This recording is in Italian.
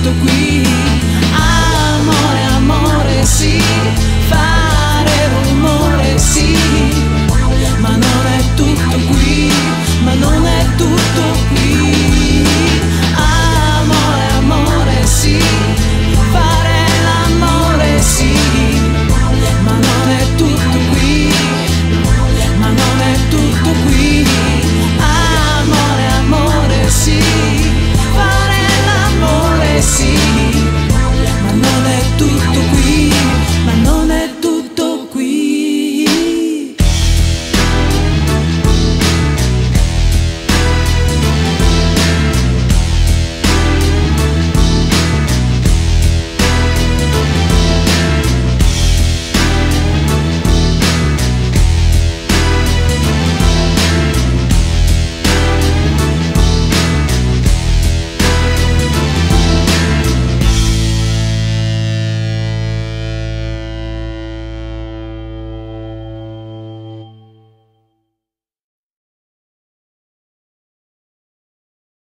tutto qui. tu cuidado.